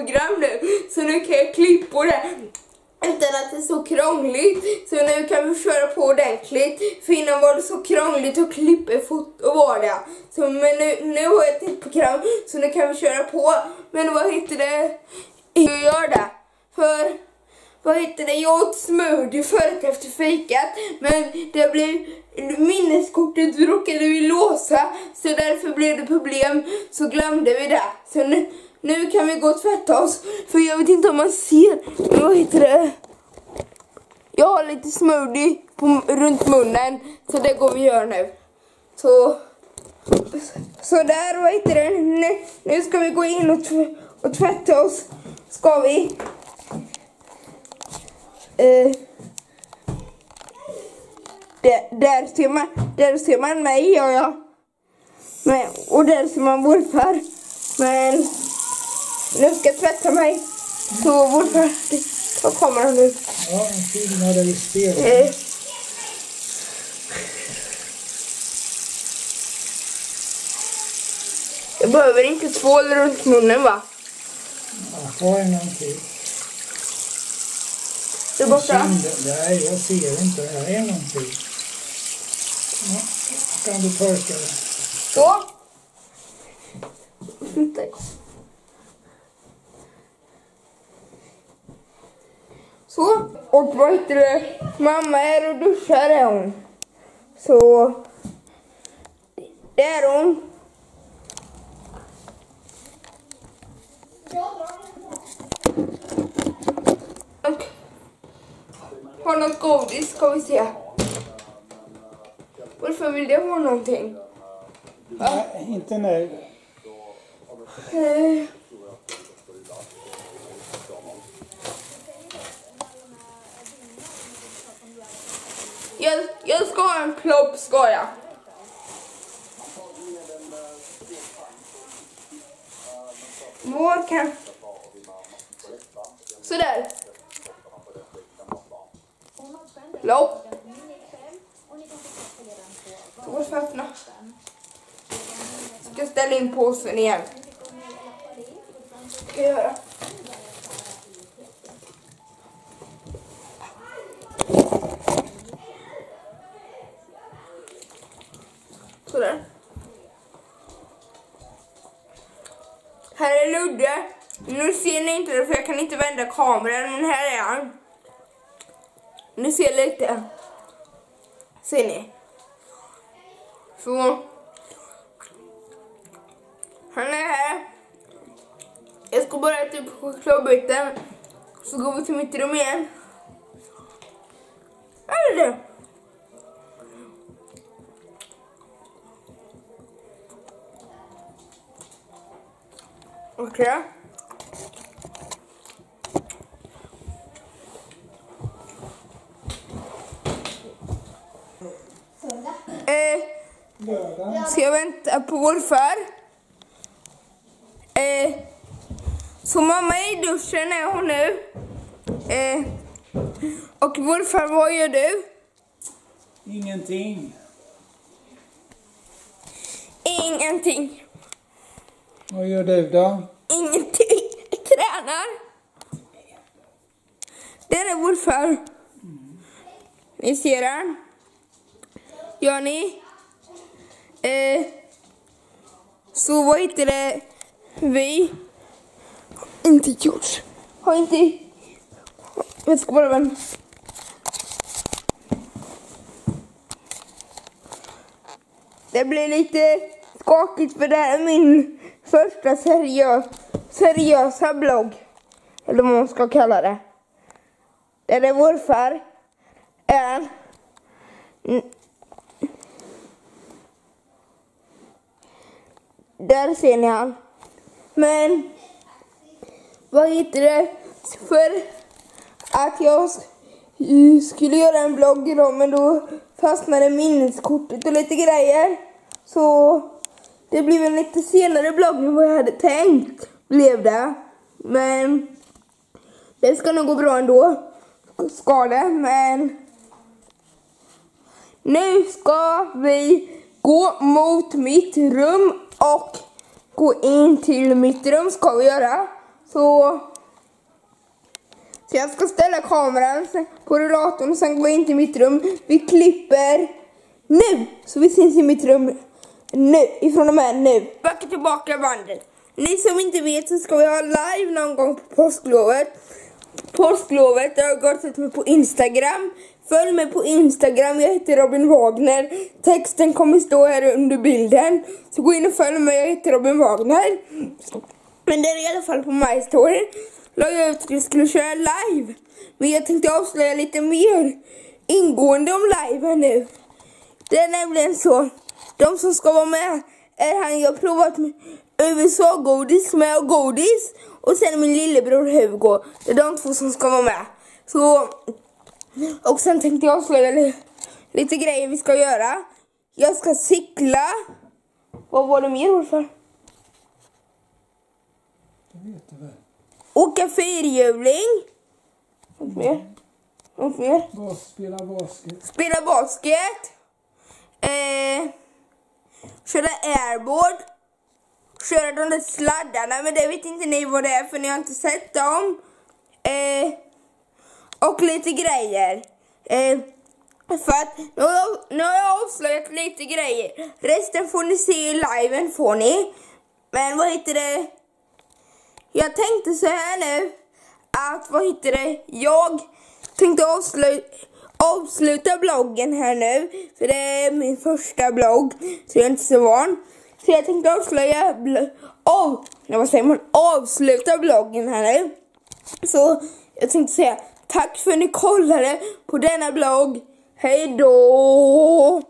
program nu. Så nu kan jag klippa det utan att det är så krångligt. Så nu kan vi köra på ordentligt. För innan var det så krångligt att klippa foto var det. Så men nu, nu har jag ett nytt program så nu kan vi köra på. Men vad heter det? Jag gör det. För vad heter det, jag åt smoothie förut efter fikat men det blev minneskortet råkade vi låsa så därför blev det problem så glömde vi det. Så nu, nu kan vi gå och tvätta oss för jag vet inte om man ser, men vad heter det? Jag har lite smoothie på, runt munnen så det går vi göra nu. Så, så där, vad heter det? Nu, nu ska vi gå in och, tv och tvätta oss. Ska vi? Eh, där, där, ser man, där ser man mig ja, ja. Men, och där ser man morfar. Men nu ska jag tvätta mig. Så morfar, vad kommer han nu? Ja, dig i spelet. Eh, jag behöver inte tvål runt munnen va? Ja, ha en till. Det är borta. Nej, jag ser inte det här. En till. Ja, kan du torka det? Så. Flytta Så. Och vad heter det? Mamma är och duschar är hon. Så. Det är hon. Har något godis ska vi se. Varför vill du ha någonting? Nej, inte nu. Eh. Jag, jag ska ha en plopp, ska jag. Vår kan... Sådär. Lopp. Så ska jag öppna. Ska ställa in påsen igen. Ska jag göra. Sådär. Här är Ludde. Nu ser ni inte det för jag kan inte vända kameran men här är han. Ni ser lite. Ser ni? Så. Han är här. Jag ska bara äta upp chokladbiten. Så går vi till mitt rum igen. Här är det. Okej. Okay. Eh, ska jag vänta på morfar? Eh, så mamma är i duschen är hon nu. Eh, och morfar, vad gör du? Ingenting. Ingenting. Vad gör du då? Ingenting. Tränar. Där är morfar. Ni ser han. Gör ni? Eh, så vad heter det? Vi inte gjort. Har inte... Jag ska bara vänta. Det blir lite skakigt för det här är min första seriös, seriösa blogg. Eller vad man ska kalla det. Där är morfar. Är Där ser ni han. Men vad heter det? För att jag skulle göra en blogg idag men då fastnade minneskortet och lite grejer. Så det blev en lite senare blogg än vad jag hade tänkt. Blev det. Men det ska nog gå bra ändå. Ska det, men nu ska vi gå mot mitt rum och gå in till mitt rum ska vi göra. Så... Så jag ska ställa kameran på rullatorn och sen gå in till mitt rum. Vi klipper nu! Så vi syns i mitt rum nu, ifrån och med nu. Backa tillbaka bandet. Ni som inte vet så ska vi ha live någon gång på påsklovet. Påsklovet, jag har gått ut med på Instagram. Följ mig på Instagram, jag heter Robin Wagner. Texten kommer stå här under bilden. Så gå in och följ mig, jag heter Robin Wagner. Men det är i alla fall på My Story. La jag ut att jag skulle köra live. Men jag tänkte avslöja lite mer ingående om liven nu. Det är nämligen så. De som ska vara med är han jag provat med USA-godis med och godis. Och sen min lillebror Hugo. Det är de två som ska vara med. Så, och sen tänkte jag avslöja li- lite grejer vi ska göra. Jag ska cykla. Vad var det mer Olsson? Det vet du väl? Åka fyrhjuling. Något mer? Något mer? Bas, spela basket. Spela basket. Eh, köra airboard. Köra de där sladdarna, men det vet inte ni vad det är för ni har inte sett dem. Eh, och lite grejer. Eh, för att nu har, jag, nu har jag avslöjat lite grejer. Resten får ni se i liven får ni. Men vad heter det? Jag tänkte så här nu att vad heter det? Jag tänkte avslöja avsluta bloggen här nu. För det är min första blogg. Så jag är inte så van. Så jag tänkte avslöja, av, vad säger man, avsluta bloggen här nu. Så jag tänkte säga tack för att ni kollade på denna blogg. Hej då!